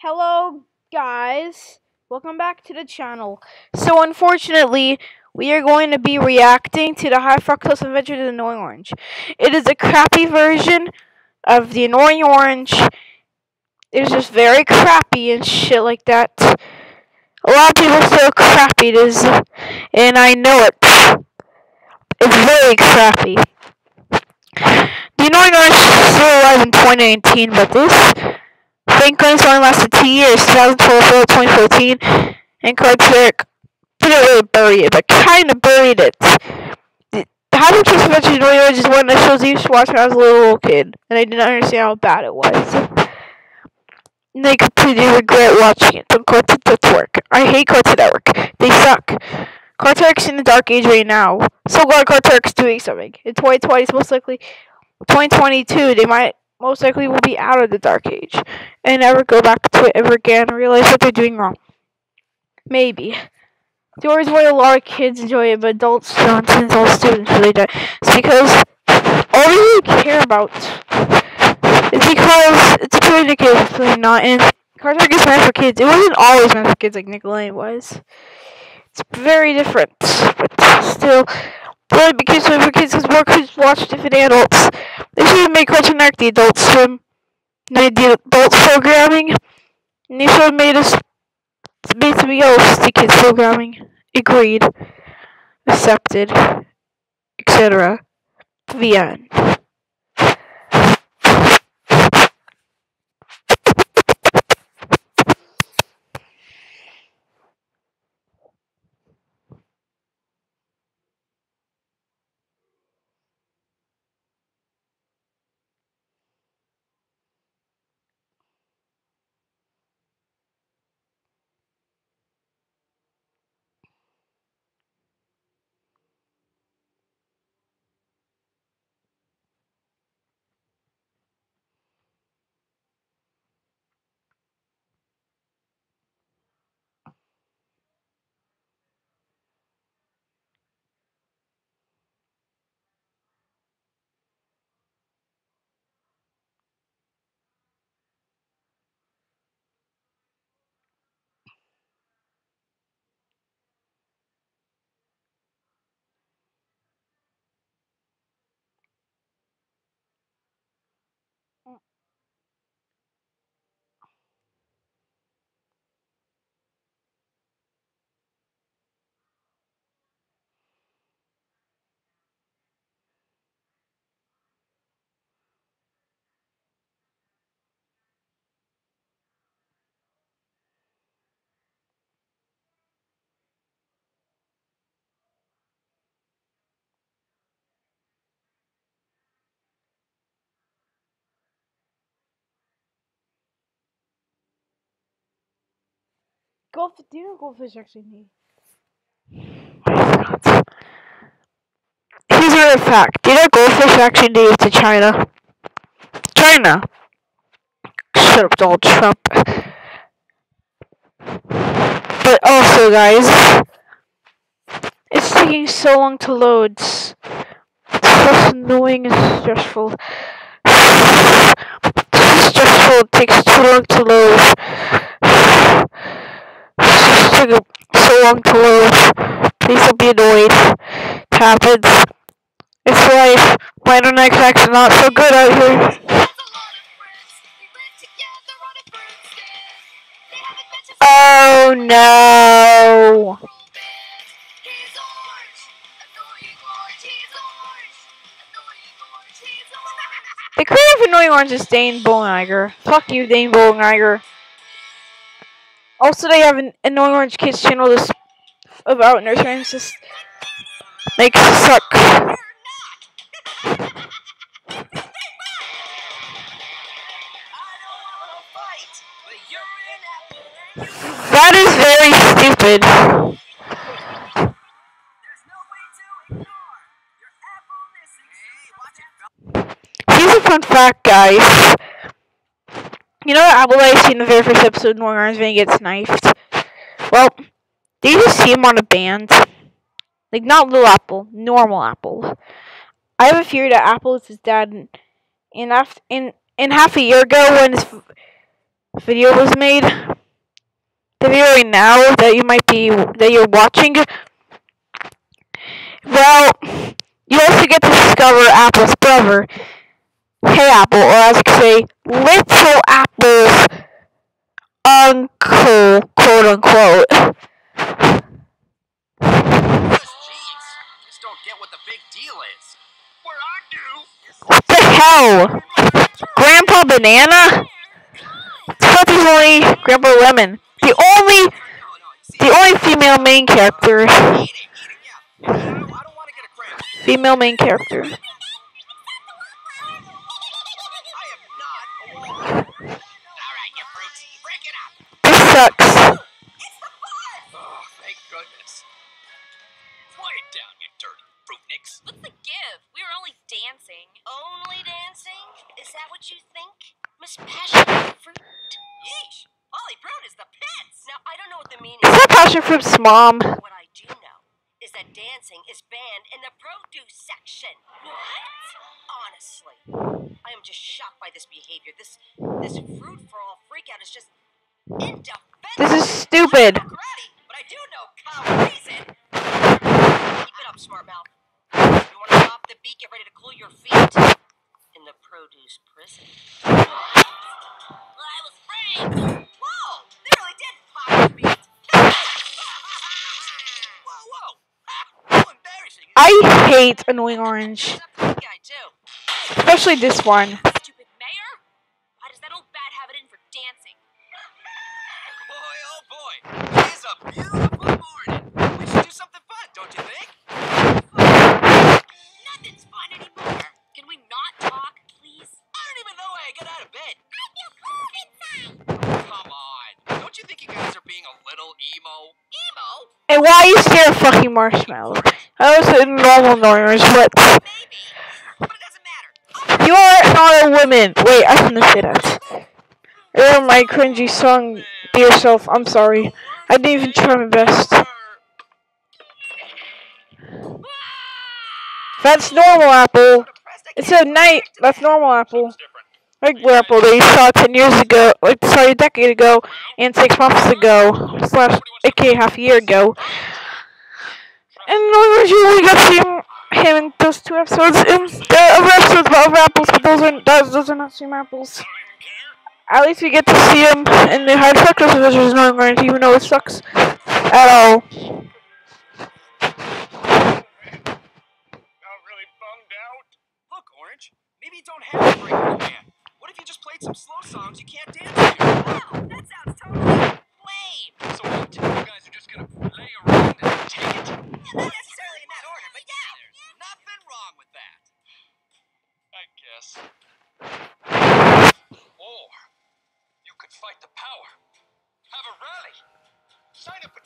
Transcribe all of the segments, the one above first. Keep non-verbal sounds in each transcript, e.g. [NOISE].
Hello, guys. Welcome back to the channel. So, unfortunately, we are going to be reacting to the High Fructose Adventures of Annoying Orange. It is a crappy version of the Annoying Orange. It's just very crappy and shit like that. A lot of people say how crappy it is, and I know it. It's very crappy. The Annoying Orange is still alive in 2019, but this Goodness only lasted two years, 2012 2014, and Cartwright didn't really bury it, but kind of buried it. How did Kiss Adventures just one of the shows I used to watch when I was a little kid, and I didn't understand how bad it was. And I completely regret watching it on Cartoon Network. I hate Cartoon Network. They suck. Cartoon's in the dark age right now. So glad Cartoon's doing something. In 2020, it's most likely 2022. They might most likely will be out of the dark age and never go back to it ever again and realize what they're doing wrong. Maybe. The always why a lot of kids enjoy it, but adults don't, and all students really don't. It's because all really care about is because it's for the kids, it's really not. And Cartoon is meant for kids. It wasn't always meant for kids like Nickelodeon was. It's very different, but still, really because for kids, because more kids watch different adults. They should make Cartoon Network the Adult Swim, made the adult programming, and they should have made us basically else the kids programming. Agreed, accepted, etc. The end. Golf, do you know goldfish actually forgot. [SIGHS] Here's another fact. Do you know goldfish actually native to China? China. Shut up, Donald Trump. But also, guys, it's taking so long to load. It's just annoying and stressful. [SIGHS] It's stressful. It takes too long to load long to load. Please don't be annoyed. It happens. It's life. My internet connection's not so good out here. Oh no! The creator of Annoying Orange is Dane Bollinger. Fuck you, Dane Bollinger. Also, they have an Annoying Orange Kids channel this about nurse nursery just makes suck. That is very stupid. Here's a fun fact, guys. You know that Apple I see in the very first episode when Orange gets knifed? Well, they just see him on a band. Like, not Little Apple, normal Apple. I have a theory that Apple is his dad. And, after, in, half a year ago, when his, video was made. The video right now that you might be that you're watching. Well, you also get to discover Apple's brother. Hey Apple, or as I say, Little Apple's uncle, quote unquote. Jeez, just don't get what the big deal is. What I do What the hell? Grandpa Banana? Only Grandpa Lemon. The only, No, no, you see, the only female main character. eating, eating, yeah. I don't, I don't want to get a cramp. Female main character. I am not a walnut. All right, you fruits, break it up. This sucks. Oh, thank goodness. Quiet down, you dirty fruitniks. What's the give? We were only dancing. Only dancing? Is that what you think? Miss Passion Fruit? Yeesh, Polly Prune is the pits. Now, I don't know what the meaning Is that Passion Fruit's mom? What I do know is that dancing is banned in the produce section. What? Honestly, I am just shocked by this behavior. This this fruit for all freakout is just indefensible. This is stupid. Karate, but I do know cow reason. Keep it up, smart mouth. You want to stop the beat? Get ready to cool your feet in the produce prison. I was afraid. Whoa! They really did pop your [LAUGHS] feet. Whoa, whoa. How embarrassing. I hate Annoying Orange. What's up with that guy too? Especially this one. Stupid mayor? Why does that old bad have it in for dancing? Boy, oh boy. It is a beautiful morning. We should do something fun, don't you think? Nothing's fun anymore. Can we not talk, please? I don't even know how I get out of bed. I feel cold inside. Come on. Don't you think you guys are being a little emo? Emo? And why you stare at fucking Marshmallow? I was a normal Annoying Orange, but Maybe, but it doesn't matter. you are not a woman. Wait, I shouldn't say that. [LAUGHS] Oh, my cringy song, Be Yourself. I'm sorry. I didn't even try my best. That's normal, Apple. It's a night. That's normal, Apple. Regular Apple that you saw 10 years ago, like, sorry, a decade ago, and 6 months ago, slash, aka half a year ago. And normally you only got to see him, in those two episodes. And are other episodes about other apples, but those are, those, those are not Stream Apples. At least we get to see him in the Hard Fructose Adventures no Orange, even though it sucks at all. Not really bummed out. Look, Orange, maybe you don't have to break your band. What if you just played some slow songs you can't dance to? Wow, that sounds totally lame. So what? You guys are just gonna lay around and take it? Yeah,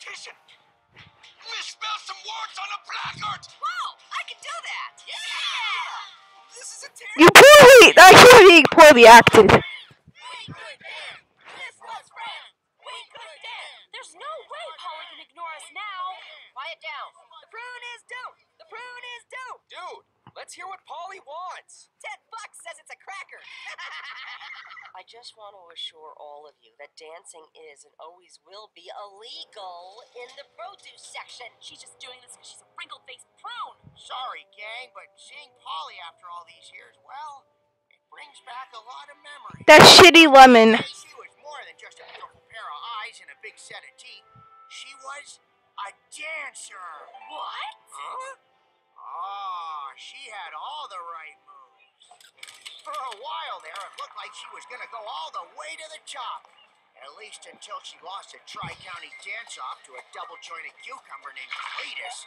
Sign a petition. Misspell some words on a placard. Whoa, I can do that. Yeah. This is a You terrible. poorly, actually poorly acted. We could dance. This was friends. We could dance. There's no way Polly can ignore us now. Quiet down. The prune is dope. The prune is dope. Dude, let's hear what Polly wants. [LAUGHS] I just want to assure all of you that dancing is and always will be illegal in the produce section. She's just doing this because she's a wrinkled faced prune. Sorry, gang, but seeing Polly after all these years, well, it brings back a lot of memories. That shitty lemon. She was more than just a beautiful pair of eyes and a big set of teeth. She was a dancer. What? Huh? Oh, she had all the right moves. For a while there, it looked like she was gonna go all the way to the top. At least until she lost a Tri-County dance-off to a double-jointed cucumber named Cletus.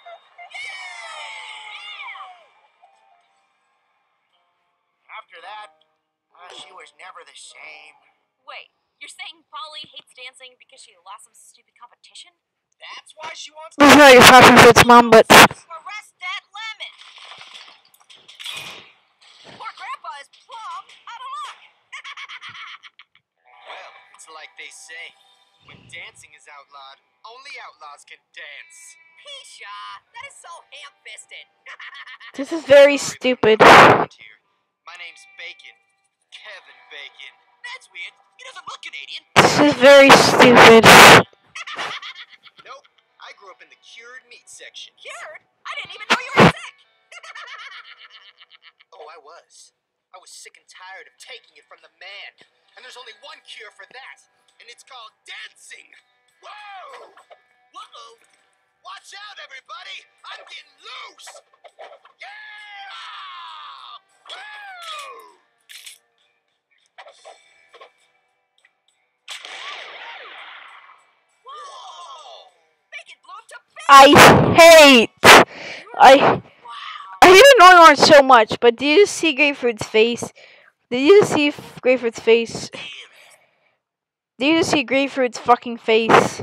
After that, uh, she was never the same. Wait, you're saying Polly hates dancing because she lost some stupid competition? That's why she wants This is not your passion for its mom, but is outlawed, only outlaws can dance. Pisha, that is so ham-fisted. [LAUGHS] this is very stupid. My name's Bacon. Kevin Bacon. That's weird. He doesn't look Canadian. This is very stupid. [LAUGHS] Nope. I grew up in the cured meat section. Cured? I didn't even know you were sick. [LAUGHS] Oh, I was. I was sick and tired of taking it from the man. And there's only one cure for that. And it's called dancing. Whoa! Whoa! Watch out, everybody! I'm getting loose! Yeah! Woo! Whoa! Bacon blew him to bits. I hate. I Wow. I hate annoying orange so much. But did you see Grapefruit's face? Did you see Grapefruit's face? Did you just see Grapefruit's fucking face?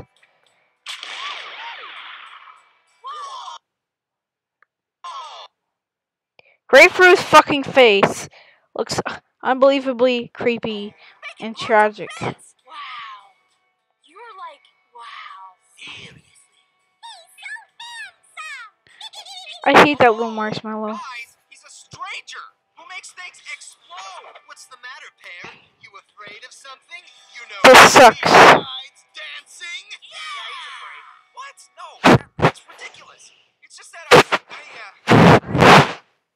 Grapefruit's fucking face looks unbelievably creepy and tragic. I hate that little marshmallow. He's a stranger who makes things explode. What's the matter, afraid of something? You know, This sucks. besides dancing. Yeah, he's afraid. What? No, that's ridiculous. It's just that I, I, uh,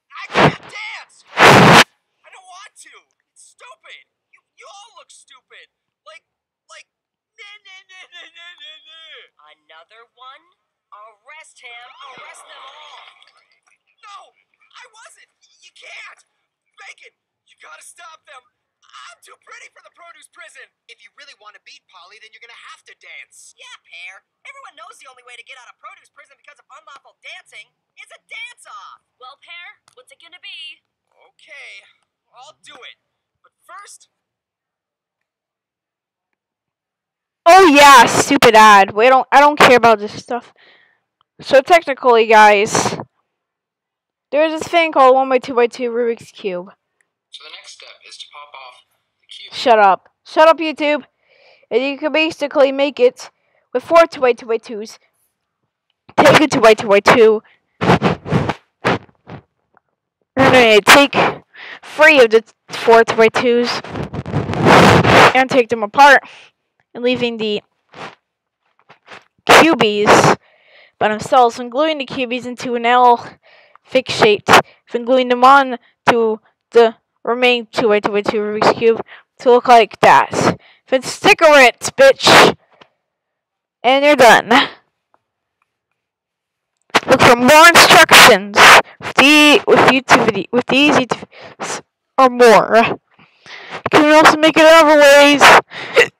I can't dance. I don't want to. It's stupid. You, you all look stupid. Like, like, nah, nah, nah, nah, nah, nah, nah. Another one? Arrest him! Arrest them all! No, I wasn't. You can't. Bacon, you gotta stop them. I'm too pretty for the produce prison. If you really want to beat Polly, then you're gonna have to dance. Yeah, Pear. Everyone knows the only way to get out of produce prison because of unlawful dancing is a dance-off. Well, Pear, what's it gonna be? Okay, I'll do it. But first, Oh yeah, stupid ad. We don't. I don't care about this stuff. So technically, guys, there's this thing called one by two by two Rubik's cube. So the next step is to pop off the cube. Shut up. Shut up, YouTube. And you can basically make it with four two by two by twos. Take a two by two by two. And then take three of the four two by twos and take them apart and leaving the cubies by themselves and gluing the cubies into an L fixed shape and gluing them on to the remaining 2 by 2 by 2 Rubik's Cube to look like that. Then sticker it, bitch! And you're done. Look for more instructions with the with YouTube video with these or more. You can also make it other ways.